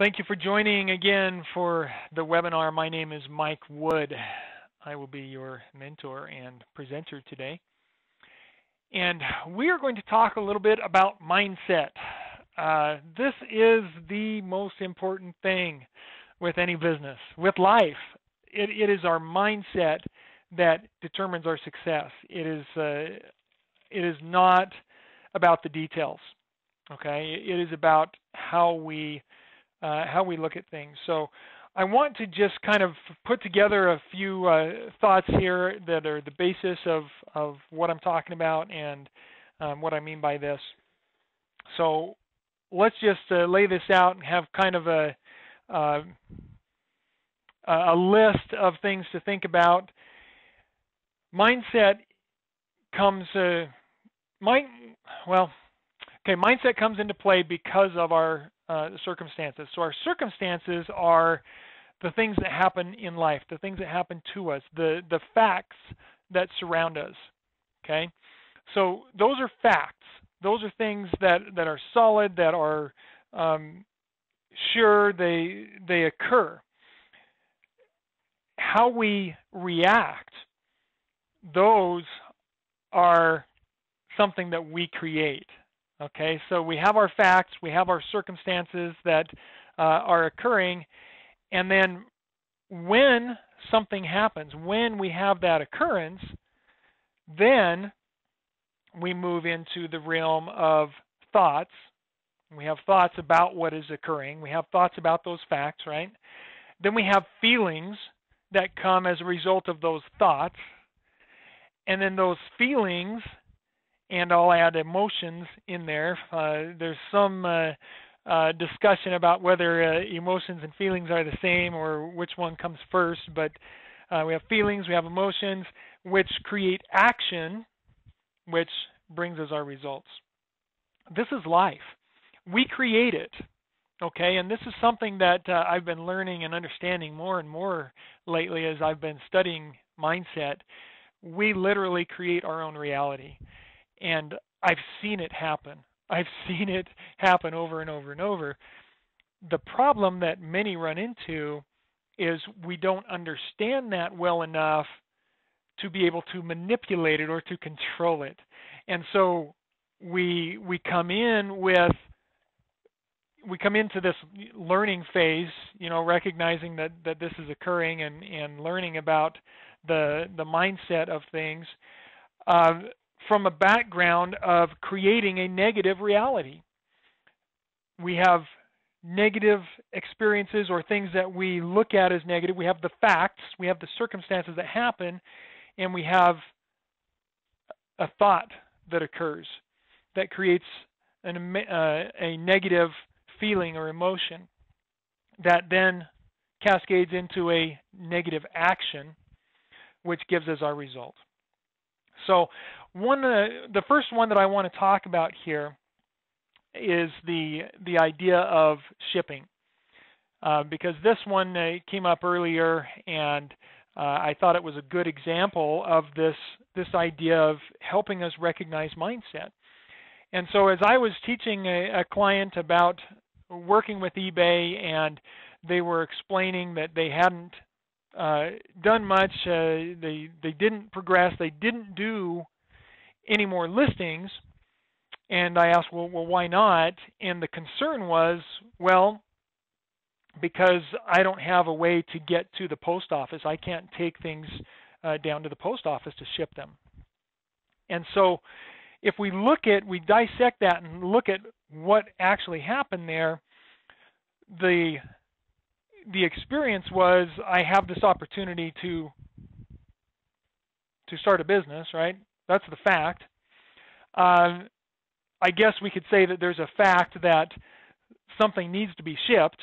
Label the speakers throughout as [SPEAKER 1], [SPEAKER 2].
[SPEAKER 1] Thank you for joining again for the webinar. My name is Mike Wood. I will be your mentor and presenter today. And we are going to talk a little bit about mindset. Uh, this is the most important thing with any business, with life. It, it is our mindset that determines our success. It is, uh, it is not about the details. Okay, it is about how we uh, how we look at things. So I want to just kind of put together a few uh, thoughts here that are the basis of, of what I'm talking about and um, what I mean by this. So let's just uh, lay this out and have kind of a uh, a list of things to think about. Mindset comes, uh, mind, well, okay, mindset comes into play because of our uh, circumstances. So our circumstances are the things that happen in life, the things that happen to us, the the facts that surround us. Okay, so those are facts. Those are things that that are solid, that are um, sure they they occur. How we react, those are something that we create. Okay, so we have our facts, we have our circumstances that uh, are occurring, and then when something happens, when we have that occurrence, then we move into the realm of thoughts. We have thoughts about what is occurring. We have thoughts about those facts, right? Then we have feelings that come as a result of those thoughts. And then those feelings and I'll add emotions in there. Uh, there's some uh, uh, discussion about whether uh, emotions and feelings are the same or which one comes first, but uh, we have feelings, we have emotions, which create action, which brings us our results. This is life. We create it. Okay, and this is something that uh, I've been learning and understanding more and more lately as I've been studying mindset. We literally create our own reality and I've seen it happen. I've seen it happen over and over and over. The problem that many run into is we don't understand that well enough to be able to manipulate it or to control it. And so we we come in with we come into this learning phase, you know, recognizing that that this is occurring and and learning about the the mindset of things. Uh, from a background of creating a negative reality. We have negative experiences or things that we look at as negative. We have the facts, we have the circumstances that happen, and we have a thought that occurs that creates an, uh, a negative feeling or emotion that then cascades into a negative action, which gives us our result. So one uh, the first one that I want to talk about here is the the idea of shipping, uh, because this one uh, came up earlier, and uh, I thought it was a good example of this this idea of helping us recognize mindset. And so, as I was teaching a, a client about working with eBay, and they were explaining that they hadn't uh, done much, uh, they they didn't progress, they didn't do any more listings. And I asked, well, well, why not? And the concern was, well, because I don't have a way to get to the post office. I can't take things uh, down to the post office to ship them. And so if we look at, we dissect that and look at what actually happened there, the the experience was I have this opportunity to to start a business, right? That's the fact. Uh, I guess we could say that there's a fact that something needs to be shipped,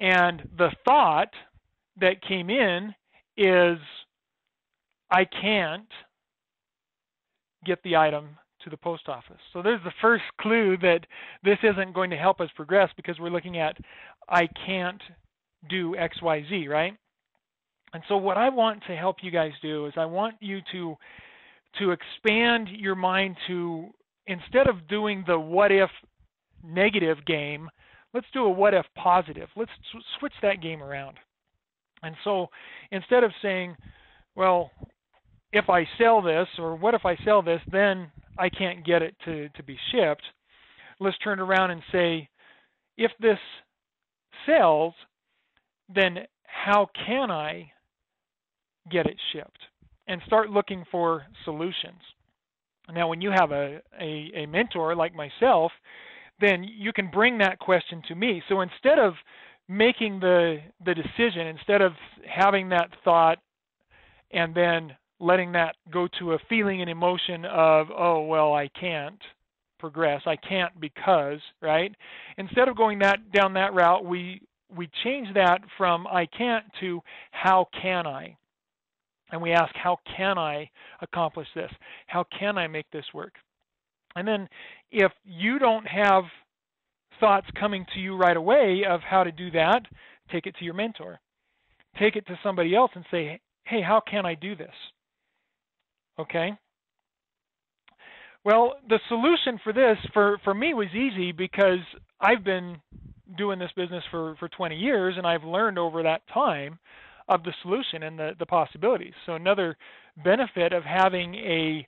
[SPEAKER 1] and the thought that came in is I can't get the item to the post office. So there's the first clue that this isn't going to help us progress because we're looking at I can't do XYZ, right? And so what I want to help you guys do is I want you to to expand your mind to instead of doing the what if negative game, let's do a what if positive. Let's switch that game around. And so instead of saying, well, if I sell this, or what if I sell this, then I can't get it to, to be shipped, let's turn around and say, if this sells, then how can I get it shipped? And start looking for solutions. Now, when you have a, a, a mentor like myself, then you can bring that question to me. So instead of making the the decision, instead of having that thought and then letting that go to a feeling and emotion of, oh well, I can't progress, I can't because, right? Instead of going that down that route, we we change that from I can't to how can I? And we ask, how can I accomplish this? How can I make this work? And then if you don't have thoughts coming to you right away of how to do that, take it to your mentor. Take it to somebody else and say, hey, how can I do this? Okay? Well, the solution for this for, for me was easy because I've been doing this business for, for 20 years and I've learned over that time of the solution and the, the possibilities. So another benefit of having a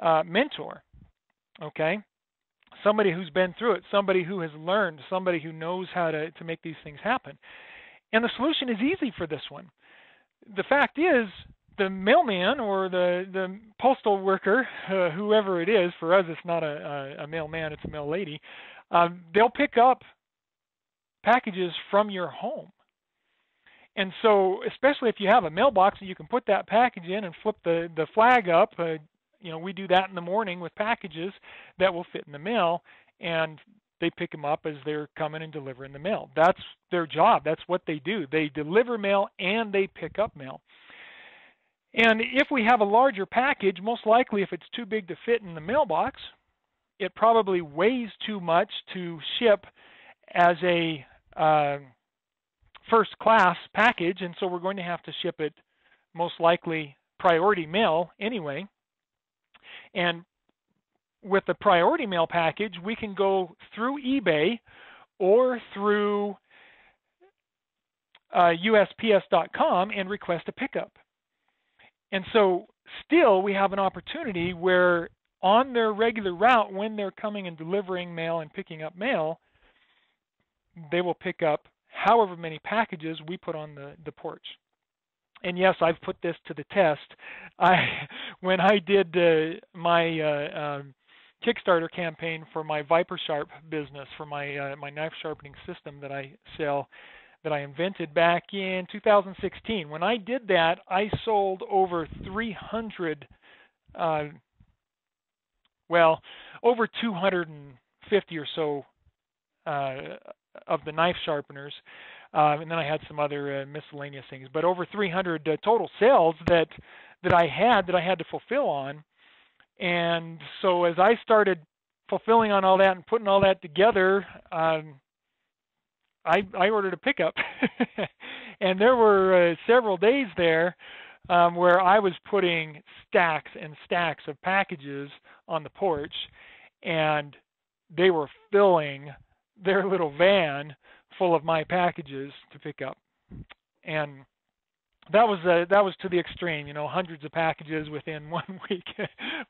[SPEAKER 1] uh, mentor, okay, somebody who's been through it, somebody who has learned, somebody who knows how to, to make these things happen. And the solution is easy for this one. The fact is, the mailman or the the postal worker, uh, whoever it is, for us it's not a, a, a mailman, it's a mail lady. Um, they'll pick up packages from your home. And so, especially if you have a mailbox and you can put that package in and flip the the flag up, uh, you know, we do that in the morning with packages that will fit in the mail, and they pick them up as they're coming and delivering the mail. That's their job. That's what they do. They deliver mail and they pick up mail. And if we have a larger package, most likely if it's too big to fit in the mailbox, it probably weighs too much to ship as a uh, first class package, and so we're going to have to ship it most likely priority mail anyway. And with the priority mail package, we can go through eBay or through uh, USPS.com and request a pickup. And so still we have an opportunity where on their regular route when they're coming and delivering mail and picking up mail, they will pick up however many packages we put on the, the porch. And yes, I've put this to the test. I when I did uh, my uh, um, Kickstarter campaign for my Viper Sharp business for my uh, my knife sharpening system that I sell that I invented back in 2016. When I did that, I sold over 300, uh, well, over 250 or so uh, of the knife sharpeners. Uh, and then I had some other uh, miscellaneous things, but over 300 uh, total sales that that I had that I had to fulfill on. And so as I started fulfilling on all that and putting all that together, um, I I ordered a pickup, and there were uh, several days there um, where I was putting stacks and stacks of packages on the porch, and they were filling their little van full of my packages to pick up, and that was uh, that was to the extreme. You know, hundreds of packages within one week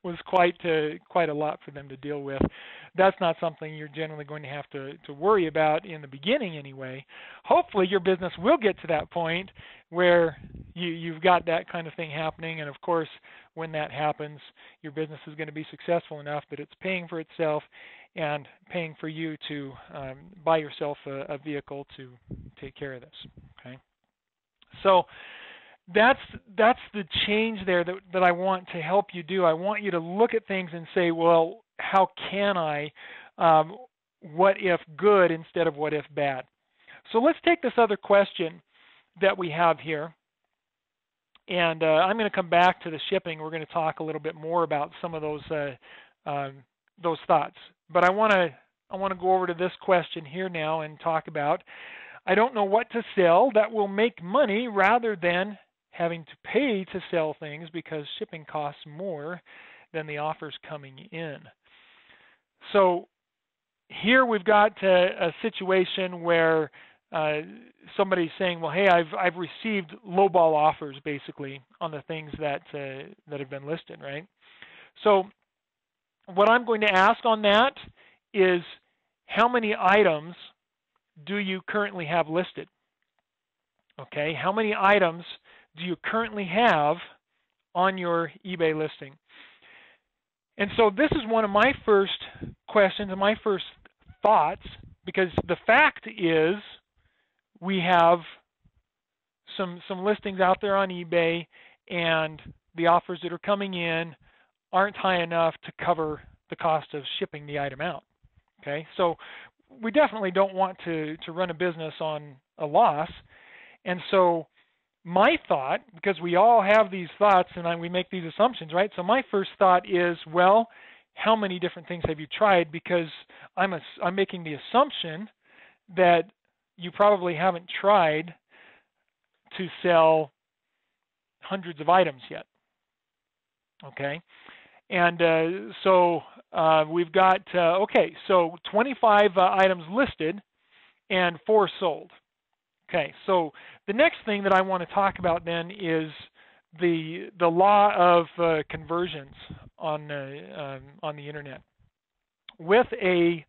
[SPEAKER 1] was quite uh, quite a lot for them to deal with. That's not something you're generally going to have to to worry about in the beginning, anyway. Hopefully, your business will get to that point where you you've got that kind of thing happening, and of course, when that happens, your business is going to be successful enough that it's paying for itself and paying for you to um, buy yourself a, a vehicle to take care of this. Okay, so that's that's the change there that that I want to help you do. I want you to look at things and say, well, how can I? Um, what if good instead of what if bad? So let's take this other question that we have here. And uh, I'm going to come back to the shipping. We're going to talk a little bit more about some of those uh, um, those thoughts. But I want to I want to go over to this question here now and talk about. I don't know what to sell that will make money rather than having to pay to sell things because shipping costs more than the offers coming in. So here we've got a, a situation where uh, somebody's saying, "Well, hey, I've I've received lowball offers basically on the things that uh, that have been listed, right?" So, what I'm going to ask on that is, how many items do you currently have listed? Okay, how many items do you currently have on your eBay listing? And so this is one of my first questions and my first thoughts because the fact is we have some some listings out there on eBay and the offers that are coming in aren't high enough to cover the cost of shipping the item out. Okay? So we definitely don't want to to run a business on a loss. And so my thought, because we all have these thoughts and we make these assumptions, right? So my first thought is, well, how many different things have you tried? Because I'm a, I'm making the assumption that you probably haven't tried to sell hundreds of items yet. Okay, and uh, so uh, we've got uh, okay, so 25 uh, items listed and four sold. Okay, so the next thing that I want to talk about then is the the law of uh, conversions on uh, um, on the internet with a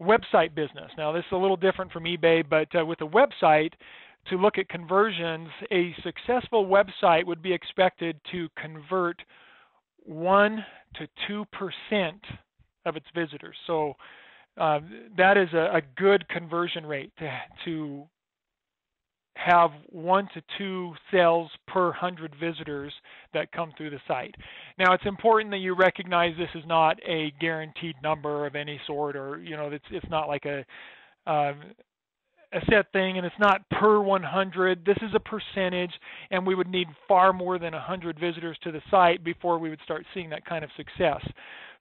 [SPEAKER 1] website business. Now this is a little different from eBay, but uh, with a website to look at conversions, a successful website would be expected to convert one to two percent of its visitors. So uh, that is a, a, good conversion rate to, to have one to two sales per hundred visitors that come through the site. Now it's important that you recognize this is not a guaranteed number of any sort, or you know it's it's not like a uh, a set thing, and it's not per 100. This is a percentage, and we would need far more than 100 visitors to the site before we would start seeing that kind of success.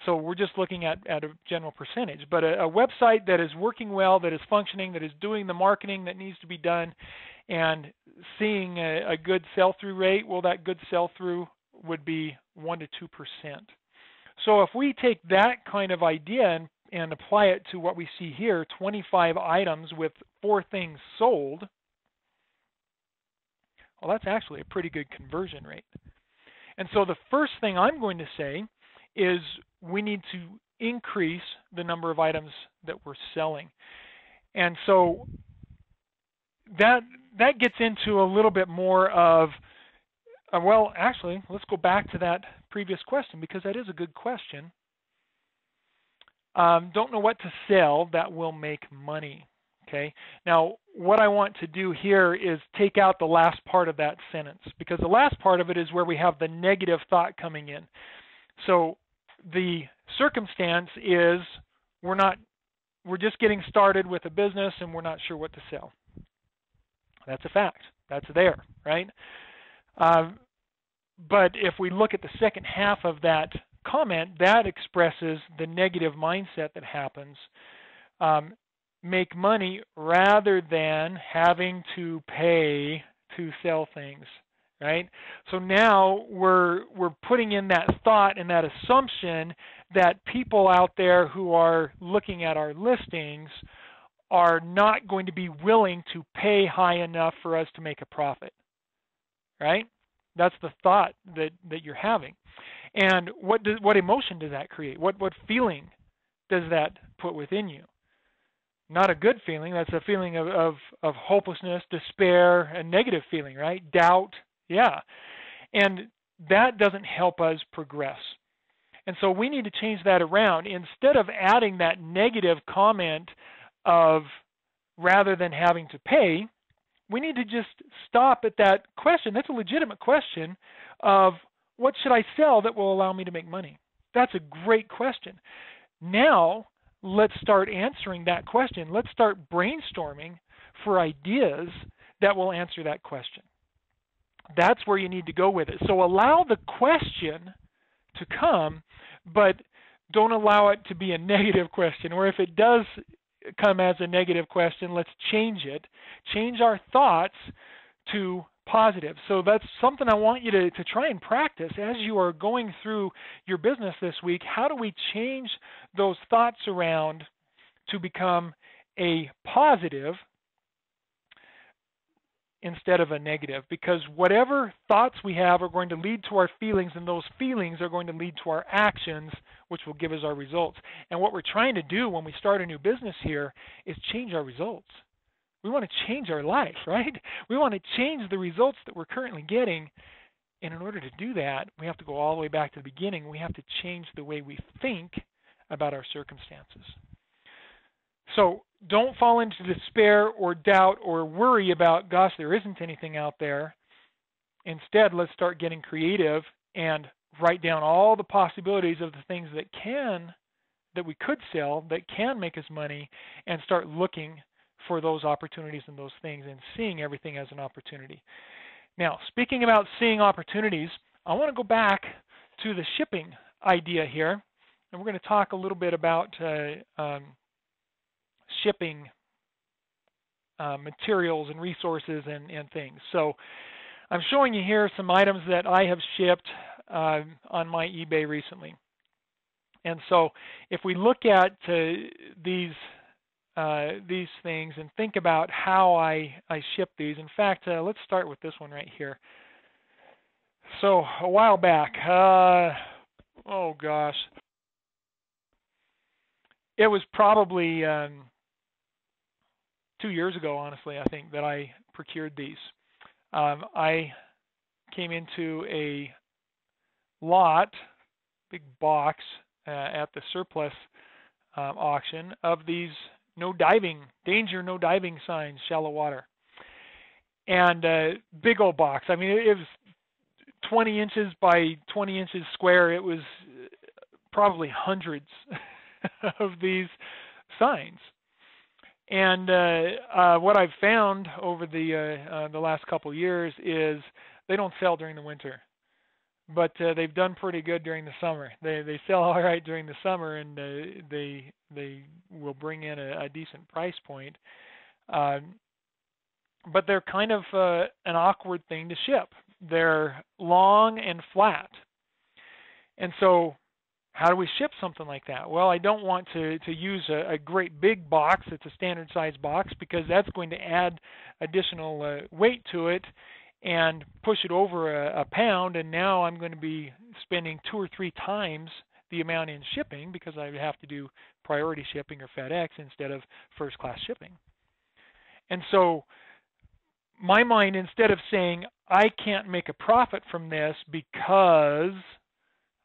[SPEAKER 1] So we're just looking at, at a general percentage. But a, a website that is working well, that is functioning, that is doing the marketing that needs to be done, and seeing a, a good sell-through rate, well, that good sell-through would be one to two percent. So if we take that kind of idea and, and apply it to what we see here, 25 items with four things sold, well, that's actually a pretty good conversion rate. And so the first thing I'm going to say is we need to increase the number of items that we're selling. And so that that gets into a little bit more of uh, well, actually, let's go back to that previous question because that is a good question. Um, don't know what to sell that will make money. Okay. Now, what I want to do here is take out the last part of that sentence because the last part of it is where we have the negative thought coming in. So the circumstance is we're not we're just getting started with a business and we're not sure what to sell. That's a fact. That's there, right? Uh, but if we look at the second half of that comment, that expresses the negative mindset that happens. Um, make money rather than having to pay to sell things right so now we're we're putting in that thought and that assumption that people out there who are looking at our listings are not going to be willing to pay high enough for us to make a profit. Right? That's the thought that, that you're having. And what what emotion does that create? What what feeling does that put within you? Not a good feeling. That's a feeling of, of, of hopelessness, despair, a negative feeling, right? Doubt. Yeah. And that doesn't help us progress. And so we need to change that around. Instead of adding that negative comment of rather than having to pay, we need to just stop at that question. That's a legitimate question of what should I sell that will allow me to make money? That's a great question. Now, let's start answering that question. Let's start brainstorming for ideas that will answer that question. That's where you need to go with it. So allow the question to come, but don't allow it to be a negative question. Or if it does come as a negative question, let's change it. Change our thoughts to positive. So that's something I want you to, to try and practice as you are going through your business this week. How do we change those thoughts around to become a positive instead of a negative because whatever thoughts we have are going to lead to our feelings and those feelings are going to lead to our actions which will give us our results. And what we're trying to do when we start a new business here is change our results. We want to change our life, right? We want to change the results that we're currently getting. And in order to do that, we have to go all the way back to the beginning. We have to change the way we think about our circumstances. So don't fall into despair or doubt or worry about, gosh, there isn't anything out there. Instead, let's start getting creative and write down all the possibilities of the things that can, that we could sell, that can make us money, and start looking for those opportunities and those things and seeing everything as an opportunity. Now, speaking about seeing opportunities, I want to go back to the shipping idea here, and we're going to talk a little bit about uh, um, shipping uh, materials and resources and, and things. So I'm showing you here some items that I have shipped uh, on my eBay recently. And so if we look at uh, these uh, these things and think about how I, I ship these. In fact, uh, let's start with this one right here. So a while back, uh, oh gosh, it was probably um, two years ago, honestly, I think, that I procured these. Um, I came into a lot, big box, uh, at the surplus um, auction of these no diving, danger, no diving signs, shallow water. And uh, big old box. I mean, it, it was 20 inches by 20 inches square. It was probably hundreds of these signs. And uh, uh, what I've found over the uh, uh, the last couple years is they don't sell during the winter, but uh, they've done pretty good during the summer. They they sell all right during the summer, and uh, they they will bring in a, a decent price point. Um, but they're kind of an awkward thing to ship. They're long and flat, and so how do we ship something like that? Well, I don't want to, to use a, a great big box that's a standard size box because that's going to add additional uh, weight to it and push it over a, a pound. And now I'm going to be spending two or three times the amount in shipping because I have to do priority shipping or FedEx instead of first class shipping. And so my mind, instead of saying, I can't make a profit from this because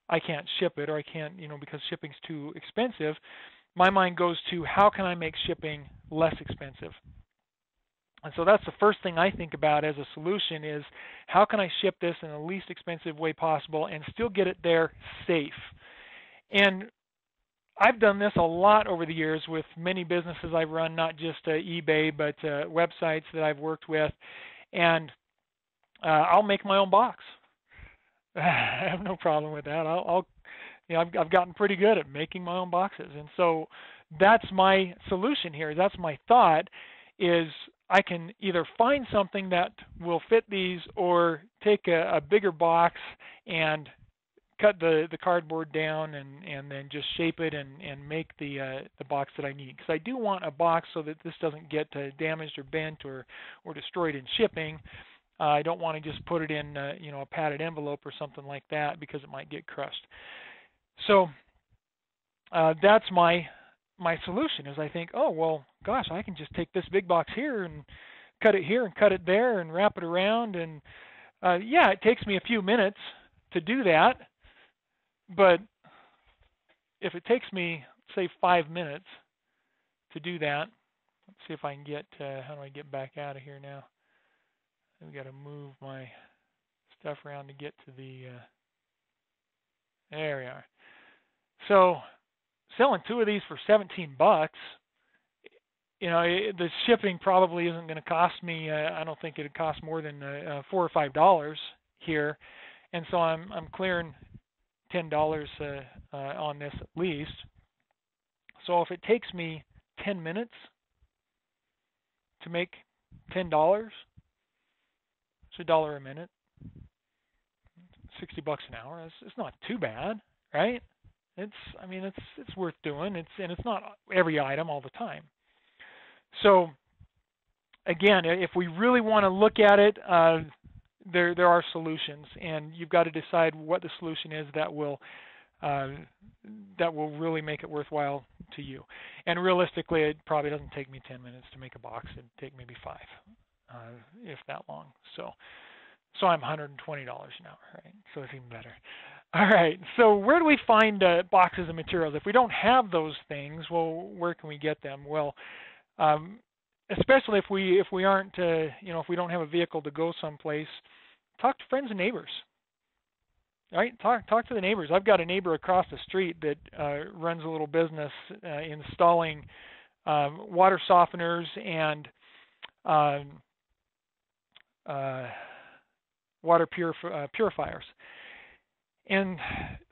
[SPEAKER 1] I can't ship it or I can't, you know, because shipping's too expensive, my mind goes to how can I make shipping less expensive? And so that's the first thing I think about as a solution is how can I ship this in the least expensive way possible and still get it there safe? And I've done this a lot over the years with many businesses I've run, not just uh, eBay, but uh, websites that I've worked with. And uh, I'll make my own box. I have no problem with that. I'll, I'll you know, I've, I've gotten pretty good at making my own boxes, and so that's my solution here. That's my thought is I can either find something that will fit these or take a, a bigger box and cut the the cardboard down and and then just shape it and and make the uh, the box that I need because I do want a box so that this doesn't get uh, damaged or bent or or destroyed in shipping uh, I don't want to just put it in, uh, you know, a padded envelope or something like that because it might get crushed. So uh, that's my my solution. Is I think, oh well, gosh, I can just take this big box here and cut it here and cut it there and wrap it around and uh, yeah, it takes me a few minutes to do that, but if it takes me say five minutes to do that, let's see if I can get. Uh, how do I get back out of here now? I've got to move my stuff around to get to the, uh, there we are. So selling two of these for 17 bucks, you know, the shipping probably isn't going to cost me, uh, I don't think it'd cost more than uh, uh, four or five dollars here. And so I'm, I'm clearing $10 uh, uh, on this at least. So if it takes me 10 minutes to make $10, it's a dollar a minute, sixty bucks an hour. It's, it's not too bad, right? It's I mean it's it's worth doing. It's and it's not every item all the time. So again, if we really want to look at it, uh, there there are solutions, and you've got to decide what the solution is that will uh, that will really make it worthwhile to you. And realistically, it probably doesn't take me 10 minutes to make a box. It'd take maybe five uh, if that long. So, so I'm $120 an hour, right? So it's even better. All right. So where do we find uh, boxes and materials? If we don't have those things, well, where can we get them? Well, um, especially if we if we aren't uh, you know if we don't have a vehicle to go someplace, talk to friends and neighbors. All right, talk talk to the neighbors. I've got a neighbor across the street that uh, runs a little business uh, installing um, water softeners and um, water purif- uh, purifiers. And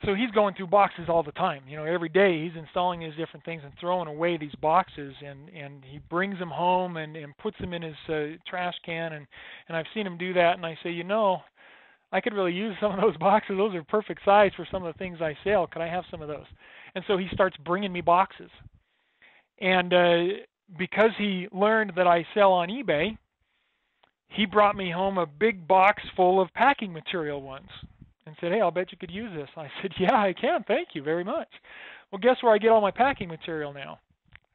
[SPEAKER 1] so he's going through boxes all the time. You know, every day he's installing these different things and throwing away these boxes, and and he brings them home and and puts them in his uh, trash can. And and I've seen him do that, and I say, you know, I could really use some of those boxes. Those are perfect size for some of the things I sell. Could I have some of those? And so he starts bringing me boxes. And uh, because he learned that I sell on eBay, he brought me home a big box full of packing material once and said, Hey, I'll bet you could use this. I said, Yeah, I can. Thank you very much. Well, guess where I get all my packing material now?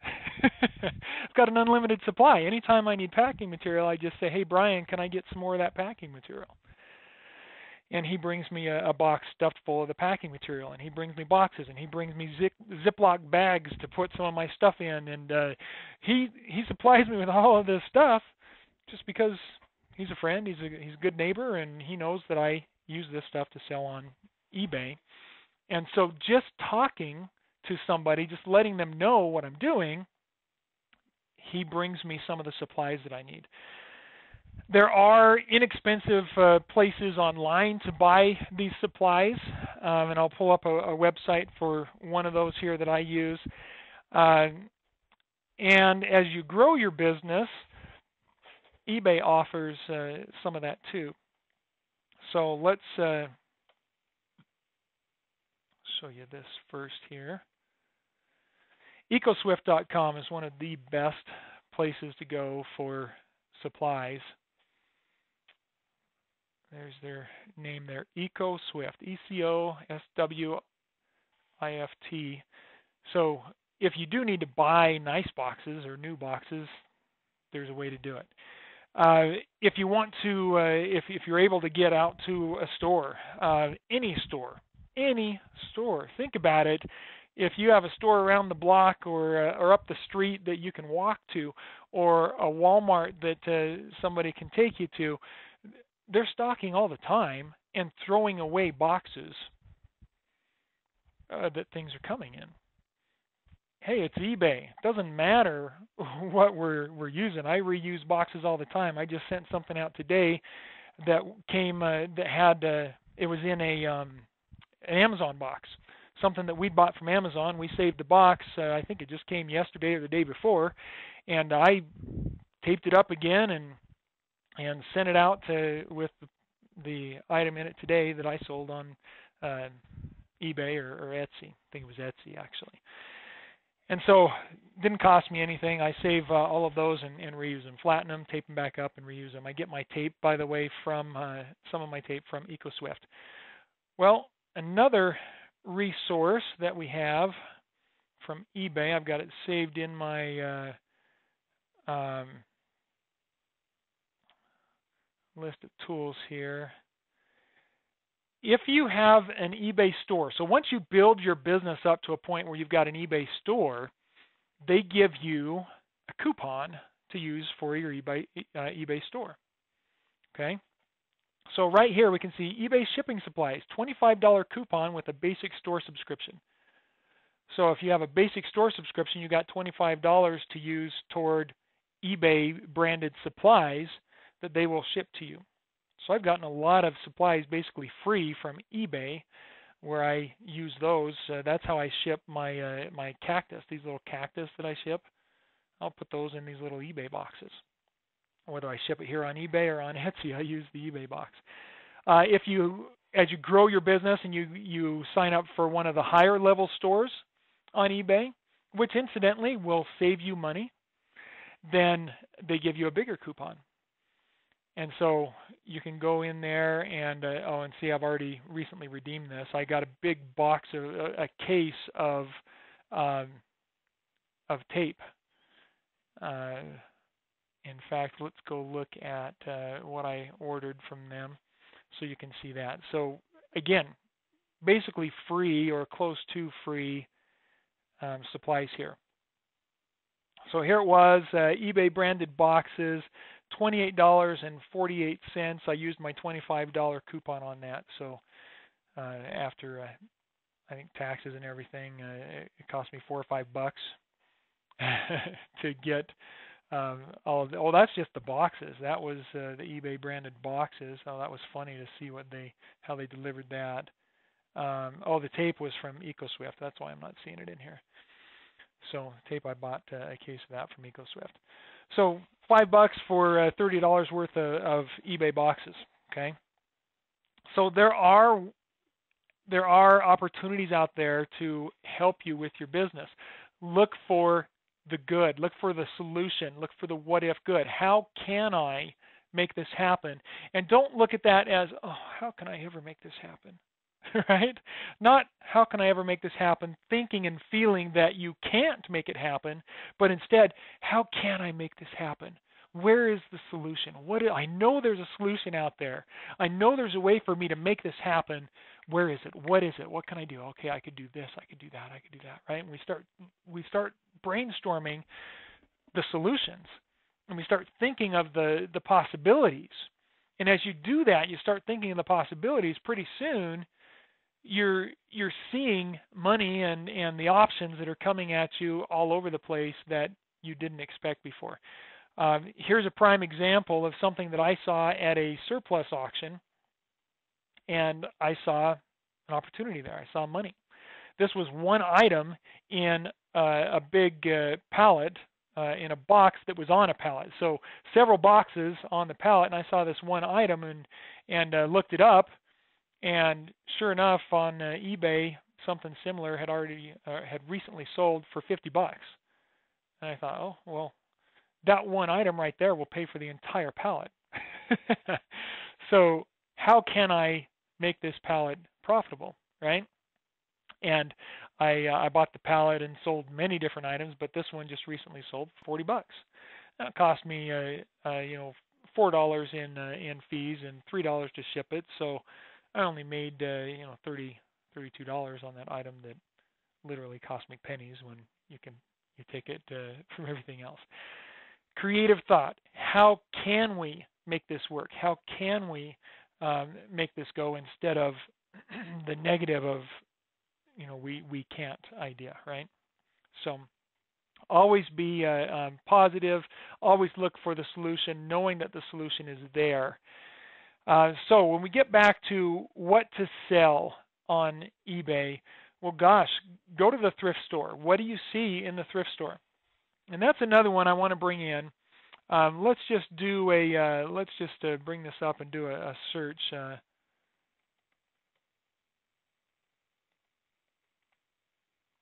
[SPEAKER 1] I've got an unlimited supply. Anytime I need packing material, I just say, Hey, Brian, can I get some more of that packing material? and he brings me a, a box stuffed full of the packing material, and he brings me boxes, and he brings me zip, Ziploc bags to put some of my stuff in, and uh, he he supplies me with all of this stuff just because he's a friend, he's a he's a good neighbor, and he knows that I use this stuff to sell on eBay, and so just talking to somebody, just letting them know what I'm doing, he brings me some of the supplies that I need. There are inexpensive uh, places online to buy these supplies, um, and I'll pull up a, a, website for one of those here that I use. Uh, and as you grow your business, eBay offers uh, some of that too. So let's uh, show you this first here. EcoSwift.com is one of the best places to go for supplies. There's their name there, EcoSwift, E-C-O-S-W-I-F-T. So if you do need to buy nice boxes or new boxes, there's a way to do it. Uh, if you want to, uh, if if you're able to get out to a store, uh, any store, any store, think about it. If you have a store around the block or uh, or up the street that you can walk to, or a Walmart that uh, somebody can take you to, they're stocking all the time and throwing away boxes uh, that things are coming in. Hey, it's eBay. It doesn't matter what we're we're using. I reuse boxes all the time. I just sent something out today that came uh, that had uh, it was in a um, an Amazon box. Something that we bought from Amazon. We saved the box. Uh, I think it just came yesterday or the day before, and I taped it up again and and sent it out to with the item in it today that I sold on uh, eBay or, or Etsy. I think it was Etsy actually. And so didn't cost me anything. I save uh, all of those and, and, reuse them, flatten them, tape them back up, and reuse them. I get my tape, by the way, from uh, some of my tape from EcoSwift. Well, another resource that we have from eBay, I've got it saved in my uh, um, list of tools here. If you have an eBay store, so once you build your business up to a point where you've got an eBay store, they give you a coupon to use for your eBay uh, eBay store. Okay? So right here we can see eBay shipping supplies, $25 coupon with a basic store subscription. So if you have a basic store subscription, you got $25 to use toward eBay branded supplies that they will ship to you. So I've gotten a lot of supplies basically free from eBay where I use those. Uh, that's how I ship my uh, my cactus, these little cactus that I ship. I'll put those in these little eBay boxes. Whether I ship it here on eBay or on Etsy, I use the eBay box. Uh, if you as you grow your business and you you sign up for one of the higher level stores on eBay, which incidentally will save you money, then they give you a bigger coupon. And so you can go in there and uh, oh, and see I've already recently redeemed this. I got a big box of a, a case of um, of tape. Uh, in fact, let's go look at uh, what I ordered from them so you can see that. So again, basically free or close to free um, supplies here. So here it was, uh, eBay branded boxes, $28.48. I used my $25 coupon on that. So uh, after uh, I think taxes and everything, uh, it cost me four or five bucks to get um, all the, oh that's just the boxes. That was uh, the eBay branded boxes. Oh, that was funny to see what they how they delivered that. Um, oh, the tape was from EcoSwift. That's why I'm not seeing it in here. So tape I bought uh, a case of that from EcoSwift. So five bucks for uh, thirty dollars worth of, of eBay boxes. Okay. So there are there are opportunities out there to help you with your business. Look for the good. Look for the solution. Look for the what if good. How can I make this happen? And don't look at that as, oh, how can I ever make this happen? right? Not how can I ever make this happen, thinking and feeling that you can't make it happen, but instead, how can I make this happen? Where is the solution? What is, I know there's a solution out there. I know there's a way for me to make this happen. Where is it? What is it? What can I do? Okay, I could do this. I could do that. I could do that. Right? And we start we start brainstorming the solutions, and we start thinking of the the possibilities. And as you do that, you start thinking of the possibilities. Pretty soon, you're you're seeing money and and the options that are coming at you all over the place that you didn't expect before. Um, here's a prime example of something that I saw at a surplus auction, and I saw an opportunity there. I saw money. This was one item in uh, a big uh, pallet uh, in a box that was on a pallet. So several boxes on the pallet, and I saw this one item and and uh, looked it up and sure enough, on uh, eBay, something similar had already uh, had recently sold for 50 bucks. And I thought, oh well, that one item right there will pay for the entire pallet. so how can I make this pallet profitable, right? And I uh, I bought the pallet and sold many different items, but this one just recently sold for 40 bucks. That cost me uh, uh, you know four dollars in uh, in fees and three dollars to ship it. So I only made uh, you know thirty thirty two dollars on that item that literally cost me pennies when you can you take it uh, from everything else. Creative thought. How can we make this work? How can we um, make this go instead of the negative of you know we we can't idea, right? So always be uh, um, positive. Always look for the solution, knowing that the solution is there. Uh, so when we get back to what to sell on eBay, well, gosh, go to the thrift store. What do you see in the thrift store? And that's another one I want to bring in. Um, let's just do a uh, let's just uh, bring this up and do a, a search. Uh,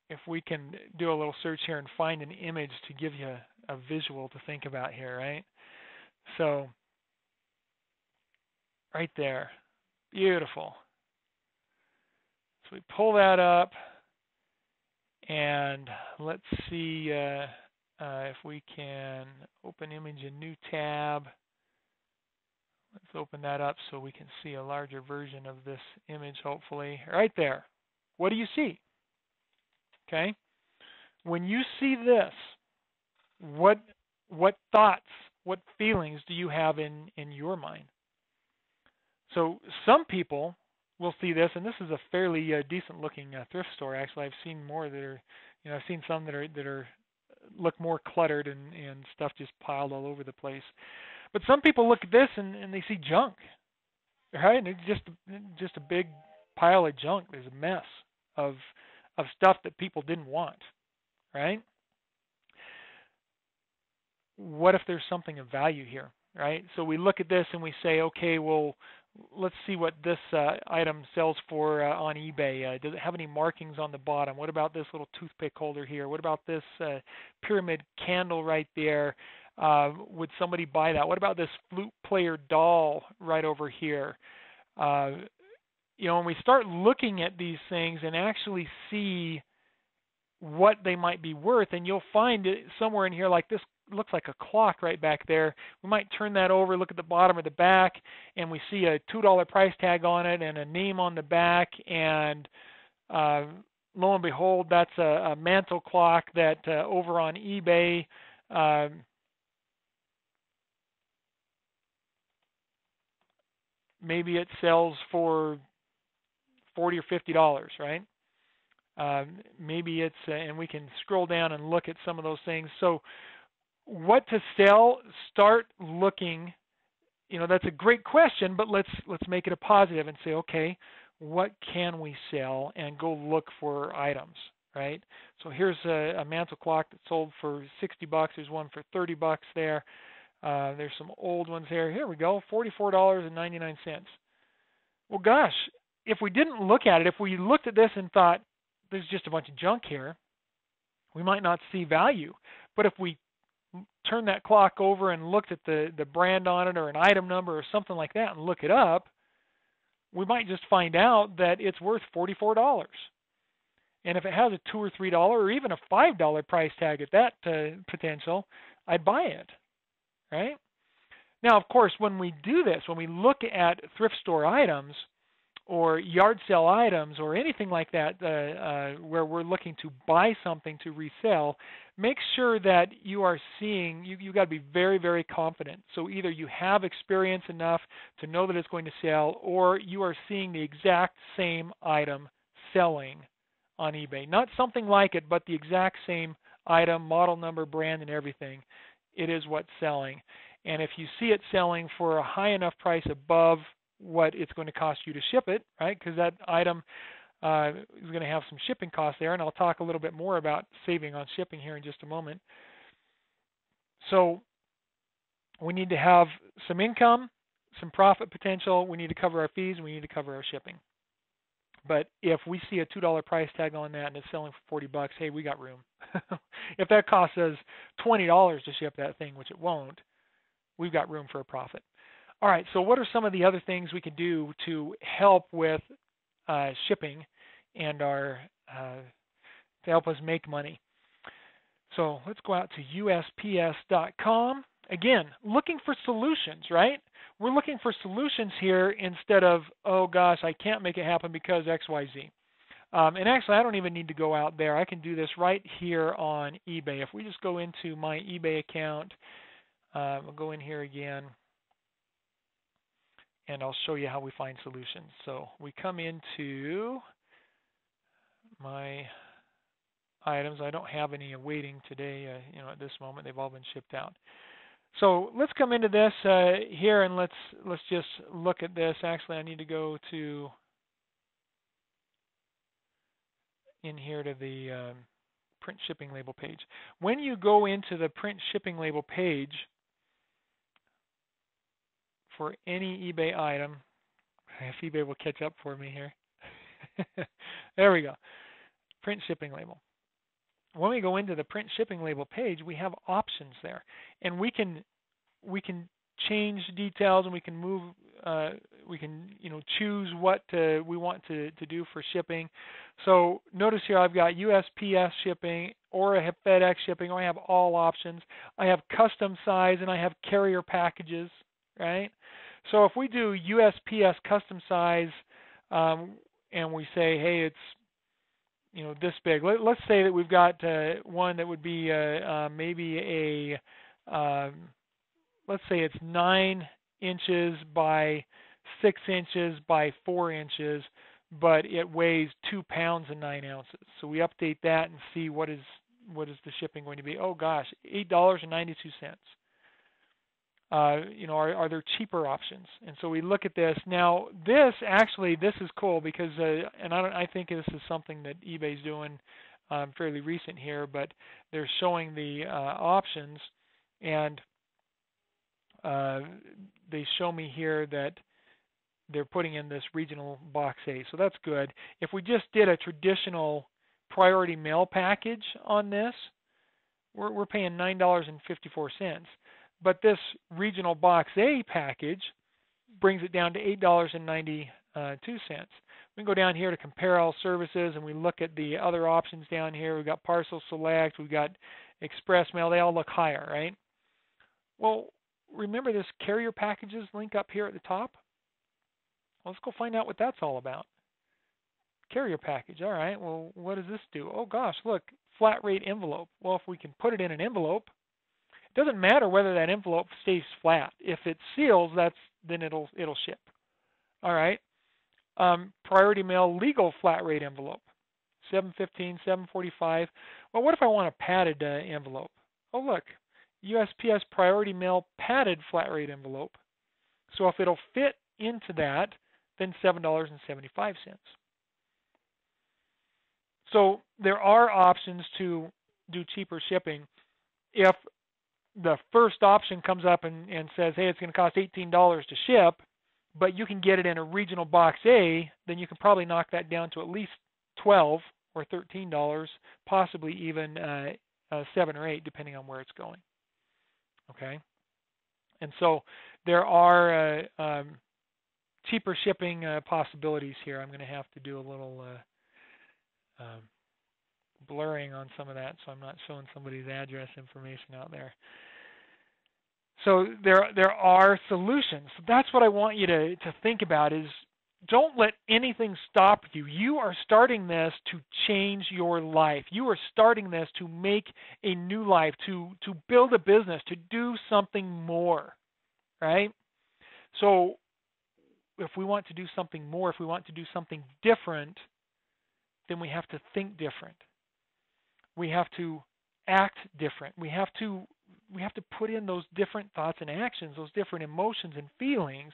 [SPEAKER 1] if we can do a little search here and find an image to give you a, a visual to think about here, right? So right there. Beautiful. So we pull that up and let's see uh, uh, if we can open image in new tab. Let's open that up so we can see a larger version of this image hopefully. Right there. What do you see? Okay. When you see this, what what thoughts, what feelings do you have in in your mind? So some people will see this, and this is a fairly uh, decent looking uh, thrift store. Actually, I've seen more that are, you know, I've seen some that are that are look more cluttered and and stuff just piled all over the place. But some people look at this and, and they see junk, right? And it's just just a big pile of junk. There's a mess of of stuff that people didn't want, right? What if there's something of value here, right? So we look at this and we say, okay, well, let's see what this uh, item sells for uh, on eBay. Uh, does it have any markings on the bottom? What about this little toothpick holder here? What about this uh, pyramid candle right there? Uh, would somebody buy that? What about this flute player doll right over here? Uh, you know, when we start looking at these things and actually see what they might be worth, and you'll find it somewhere in here like this looks like a clock right back there. We might turn that over, look at the bottom or the back, and we see a two dollar price tag on it and a name on the back, and uh, lo and behold, that's a, a mantel clock that uh, over on eBay. Uh, maybe it sells for forty or fifty dollars, right? Um, maybe it's, uh, and we can scroll down and look at some of those things. So what to sell, start looking. You know, that's a great question, but let's let's make it a positive and say, okay, what can we sell, and go look for items, right? So here's a, a mantel clock that sold for 60 bucks. There's one for 30 bucks there. Uh, there's some old ones here. Here we go, $44.99. Well, gosh, if we didn't look at it, if we looked at this and thought there's just a bunch of junk here, we might not see value. But if we turn that clock over and looked at the, the brand on it or an item number or something like that and look it up, we might just find out that it's worth $44. And if it has a two or three dollar or even a five dollar price tag at that uh, potential, I'd buy it, right? Now, of course, when we do this, when we look at thrift store items, or yard sale items or anything like that uh, uh, where we're looking to buy something to resell, make sure that you are seeing, you, you've got to be very, very confident. So either you have experience enough to know that it's going to sell or you are seeing the exact same item selling on eBay. Not something like it, but the exact same item, model number, brand, and everything. It is what's selling. And if you see it selling for a high enough price above what it's going to cost you to ship it, right? Because that item uh, is going to have some shipping costs there, and I'll talk a little bit more about saving on shipping here in just a moment. So we need to have some income, some profit potential. We need to cover our fees, and we need to cover our shipping. But if we see a two dollar price tag on that and it's selling for forty bucks, hey, we got room. if that costs us twenty dollars to ship that thing, which it won't, we've got room for a profit. All right, so what are some of the other things we can do to help with uh, shipping and our uh, to help us make money? So let's go out to USPS.com. Again, looking for solutions, right? We're looking for solutions here instead of, oh gosh, I can't make it happen because XYZ. Um, and actually, I don't even need to go out there. I can do this right here on eBay. If we just go into my eBay account, uh, we'll go in here again and I'll show you how we find solutions. So we come into my items. I don't have any awaiting today, uh, you know, at this moment. They've all been shipped out. So let's come into this uh, here and let's let's just look at this. Actually, I need to go to in here to the um, print shipping label page. When you go into the print shipping label page, for any eBay item. If eBay will catch up for me here. there we go. Print shipping label. When we go into the print shipping label page, we have options there, and we can we can change details and we can move uh, we can you know choose what to, we want to, to do for shipping. So notice here I've got USPS shipping or have FedEx shipping or I have all options. I have custom size and I have carrier packages right? So if we do USPS custom size um, and we say, hey, it's you know this big. Let, us say that we've got uh, one that would be uh, uh, maybe a um, let's say it's nine inches by six inches by four inches, but it weighs two pounds and nine ounces. So we update that and see what is what is the shipping going to be. Oh gosh, eight dollars and ninety two cents uh, you know, are, are there cheaper options? And so we look at this. Now, this actually, this is cool because, uh, and I, I think this is something that eBay's doing um, fairly recent here, but they're showing the uh, options, and uh, they show me here that they're putting in this regional box A. So that's good. If we just did a traditional priority mail package on this, we're, we're paying $9.54. But this regional box A package brings it down to $8.92. We can go down here to compare all services and we look at the other options down here. We've got parcel select, we've got express mail, they all look higher, right? Well, remember this carrier packages link up here at the top? Well, let's go find out what that's all about. Carrier package, all right, well, what does this do? Oh gosh, look, flat rate envelope. Well, if we can put it in an envelope, it doesn't matter whether that envelope stays flat. If it seals, that's then it'll it'll ship. All right. Um, priority mail legal flat rate envelope, 715, 745. Well, what if I want a padded uh, envelope? Oh, look, USPS priority mail padded flat rate envelope. So if it'll fit into that, then $7.75. So there are options to do cheaper shipping. If the first option comes up and, and says, hey, it's going to cost $18 to ship, but you can get it in a regional box A, then you can probably knock that down to at least 12 or $13, possibly even uh, uh, 7 or 8 depending on where it's going. Okay? And so there are uh, um, cheaper shipping uh, possibilities here. I'm going to have to do a little uh, um, blurring on some of that so I'm not showing somebody's address information out there. So there there are solutions. That's what I want you to, to think about is don't let anything stop you. You are starting this to change your life. You are starting this to make a new life, to to build a business, to do something more. Right? So if we want to do something more, if we want to do something different, then we have to think different. We have to act different. We have to we have to put in those different thoughts and actions, those different emotions and feelings,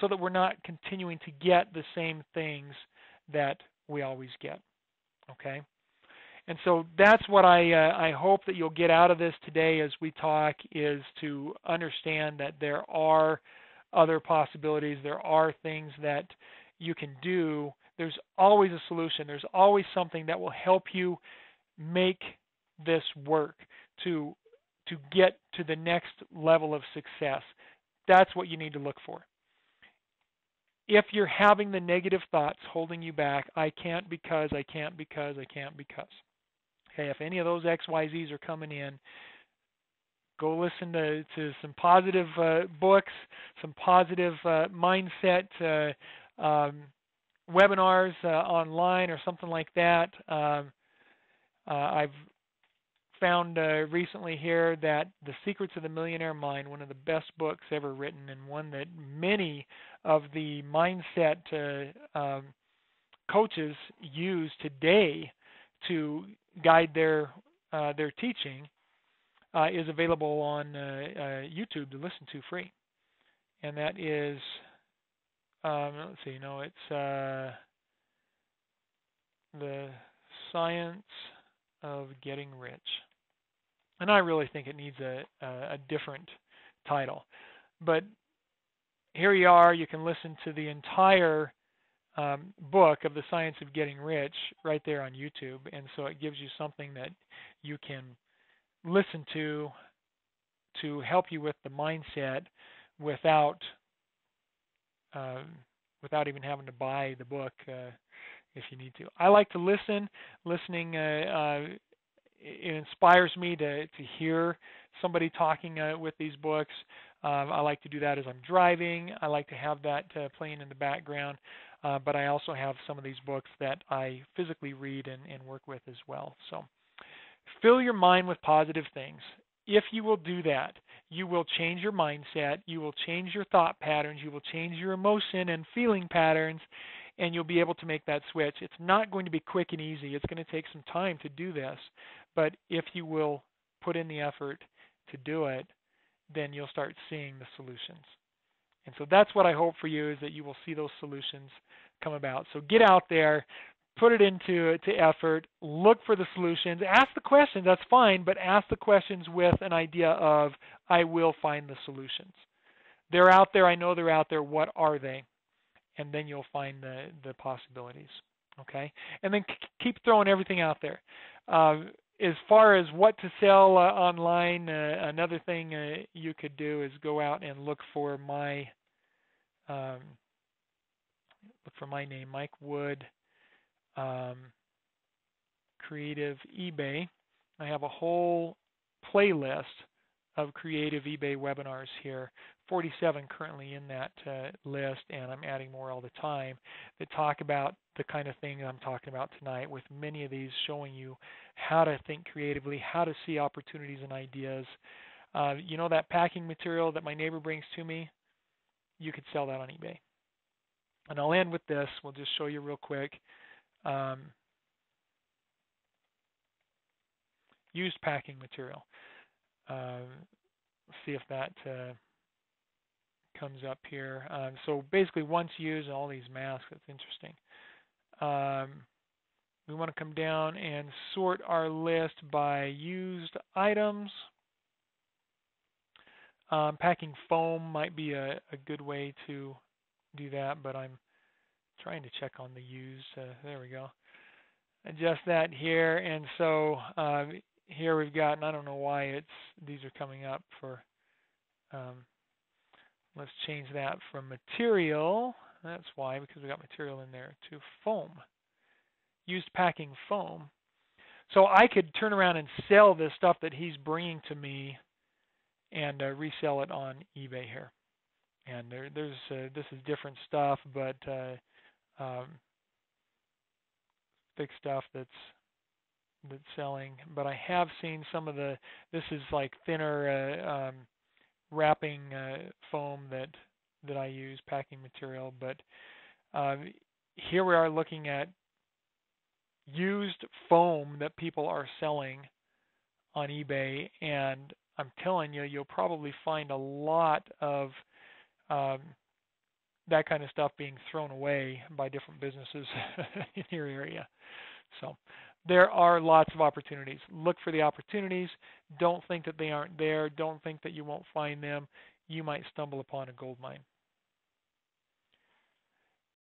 [SPEAKER 1] so that we're not continuing to get the same things that we always get. Okay? And so that's what I uh, I hope that you'll get out of this today as we talk is to understand that there are other possibilities, there are things that you can do. There's always a solution. There's always something that will help you make this work to to get to the next level of success. That's what you need to look for. If you're having the negative thoughts holding you back, I can't because, I can't because, I can't because. Okay, if any of those XYZs are coming in, go listen to, to some positive uh, books, some positive uh, mindset uh, um, webinars uh, online or something like that. Um, uh, I've found uh, recently here that The Secrets of the Millionaire Mind, one of the best books ever written, and one that many of the mindset uh, um, coaches use today to guide their uh, their teaching, uh, is available on uh, uh, YouTube to listen to free, and that is um, let's see, no, it's the science of getting rich and I really think it needs a, a, different title. But here you are. You can listen to the entire um, book of the science of getting rich right there on YouTube, and so it gives you something that you can listen to to help you with the mindset without uh, without even having to buy the book uh, if you need to. I like to listen. Listening uh, uh it inspires me to to hear somebody talking uh, with these books. Um, I like to do that as I'm driving. I like to have that uh, playing in the background. Uh, but I also have some of these books that I physically read and, and work with as well. So fill your mind with positive things. If you will do that, you will change your mindset, you will change your thought patterns, you will change your emotion and feeling patterns, and you'll be able to make that switch. It's not going to be quick and easy. It's going to take some time to do this. But if you will put in the effort to do it, then you'll start seeing the solutions. And so that's what I hope for you is that you will see those solutions come about. So get out there, put it into to effort, look for the solutions, ask the questions, that's fine, but ask the questions with an idea of I will find the solutions. They're out there, I know they're out there, what are they? and then you'll find the the possibilities. Okay, and then keep throwing everything out there. Uh, as far as what to sell uh, online, uh, another thing uh, you could do is go out and look for my um, look for my name, Mike Wood, um, Creative eBay. I have a whole playlist of creative eBay webinars here. 47 currently in that uh, list, and I'm adding more all the time that talk about the kind of thing I'm talking about tonight, with many of these showing you how to think creatively, how to see opportunities and ideas. Uh, you know that packing material that my neighbor brings to me? You could sell that on eBay. And I'll end with this. We'll just show you real quick. Um, used packing material. Uh, see if that uh, comes up here. Um, so basically, once used, all these masks. That's interesting. Um, we want to come down and sort our list by used items. Um, packing foam might be a, a, good way to do that, but I'm trying to check on the used. Uh, there we go. Adjust that here, and so uh, here we've got, and I don't know why it's these are coming up for. Um, let's change that from material. That's why, because we got material in there to foam. Used packing foam. So I could turn around and sell this stuff that he's bringing to me and uh, resell it on eBay here. And there, there's uh, this is different stuff, but uh, um, thick stuff that's that's selling. But I have seen some of the. This is like thinner uh, um, wrapping uh, foam that that I use, packing material. But uh, here we are looking at used foam that people are selling on eBay, and I'm telling you, you'll probably find a lot of um, that kind of stuff being thrown away by different businesses in your area. So there are lots of opportunities. Look for the opportunities. Don't think that they aren't there. Don't think that you won't find them. You might stumble upon a gold mine.